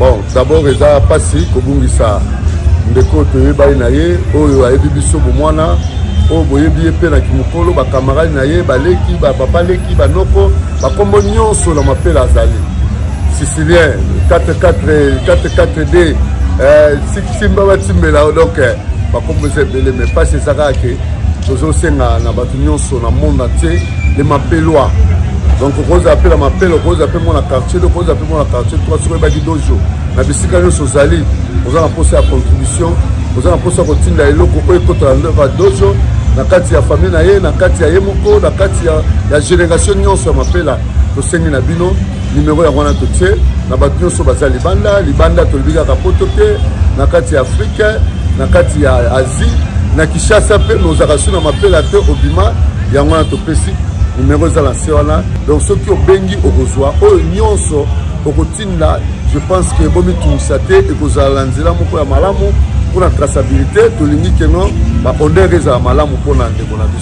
bon d'abord eza mpasi kobungisa ndeko toyebani na ye oyo ayebi biso bomwana oyo boyebi ye mpe na kimokolo bakamarade na ye baleki bapapa leki banoko bakombo nyonso na mapela azali sicilien 44d eh, simba batimbela donc eh, bakombo eza ebele mai mpasi eza kaka ke tozosenga na bato nyonso na monde entier le mapelwa donc okozala mpe na mapele okozala mpe mwana quartier de okozala mpe mwana quartier toi soki oyebaki dojo na bisika nyonso ozali oza na mposa ya contribution oza na mposa ya kotinda eloko oyo ekotala ndeva dojo na kati ya famille na ye na kati ya ye moko na kati ya, ya generation nyonso ya mapela tosengi na bino Numero yango wana totie na bato nyonso baza libanda libanda, tolobi kaka poto te, na kati ya Afrike, na kati ya Asie, na Kinshasa mpe nozalaka su na mapela te obima yango wana topesi numero eza na se wana donc soki obengi okozwa oyo nyonso okotinda je pense ke bomitungisa te ekozala na nzela moko ya malamu mpona traçabilité tolingi keno ba honneur ezala malamu mpona ndeko na biso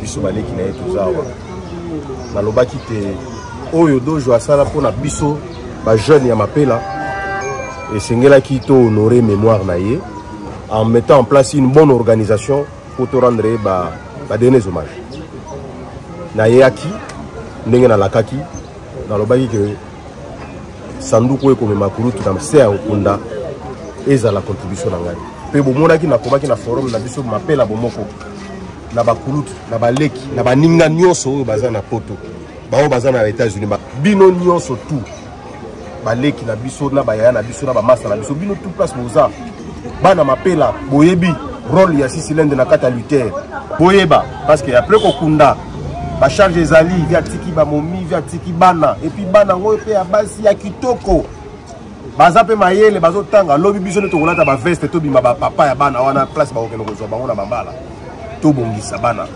biso baleki na ye toza awa nalobaki te oyo dojo asala mpo na biso bajeune ya mapela esengelaki to honore mémoire na ye en mettant en place une bonne organisation mpo torendre ye badenes ba hommage nayeyaki ndenge nalakaki nalobaki ke sanduku oyo ekomema kulutu na se ya kokunda ezala contribution na ngai mpe bomonaki nakomaki na forum na biso mapela bomoko na bakulutu na baleki na baninga nyonso oyo baza na poto baoyo baza na états-unis bino nyonso tout baleki na biso na bayaya na biso na bamasa na biso bino tout place boza bana mapela boyebi role ya sisilende na kati ya lutere boyeba parce que apres kokunda bacharge ezali via tiki bamomi via tiki bana epuis bana yango mpe ya basi ya kitoko baza mpe mayele bazotanga lobi biso nde tokolata baveste tobima bapapa ya bana wana place bakokende kozwa bango na bambala tobongisa bana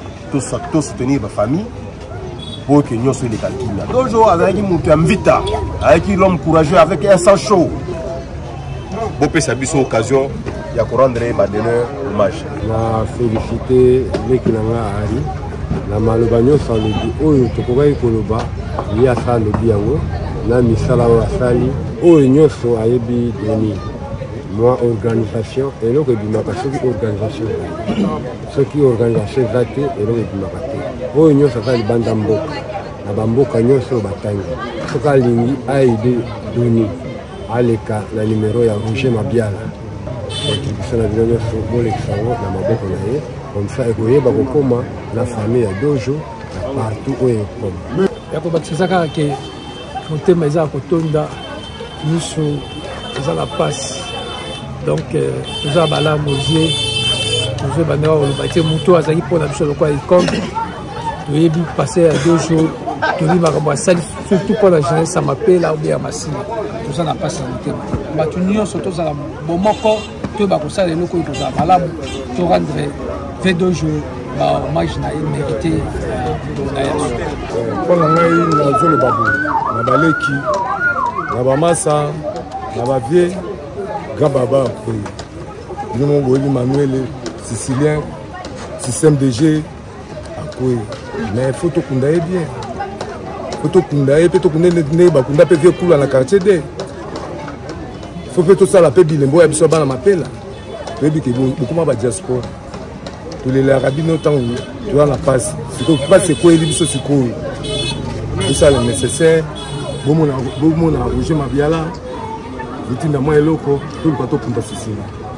tosoutenir bafamille mpo ete nyonso eleka kimia dojo azalaki moto ya mvita azalaki l'homme courageux avec un sang chaud bopesa biso occasion ya ko rendre ye ba demeure hommage na félicité leki na nga ari na maloba nyonso alobi oyo tokokaki koloba ye asa alobi yango na misala oyo asali oyo nyonso ayebi deni mwa organisation eloko ebimaka soki organisation soki organisation eza te eloko ebimaka te oyo nyonso aza libanda mboka na bamboka nyonso oyo batangi soki alingi aide doni aleka na numero ya rouge mabiala contribution na bino nyonso bolekisa yango na maboko na ye comme ça ekoyeba kokoma na famille ya dojo na partout oyo ekoma ya kobakisa eza kaka ke motema eza ya kotonda miso eza na mpasi donc euh, toza balamu ozie tozo ebandaka koloba te moto azalaki mpo na biso lokola ikombe toyebi passe ya deux jours toyebi makambo asali surtout mpo na jeunesse ya mapela obe ya masina toza na mpasi ya motema bato nyonso tozala bomoko toyeba kosala eloko oyo tozala malamu to rendre ve deux jours bahommage na ye mérité na yaso mpo na ngai nazoloba boye na baleki na bamasa na bavie gababa mpe bino moko boyebi manuele sicilien système de jeu akwe mais faut tokunda ye bien faut tokunda ye mpe tokunda ndenge bakunda mpe vie kula na quartier de faut mpe tosala mpe bilembo ya biso ya bana mapela toyebi ke bokoma badiaspora tolelaka bino ntango toza na mpasi sikoyo mpasi ekweli biso sikoyo tosala nécessaire bomonaka roger mabiala botinda mwa eloko toluka tokunda sisina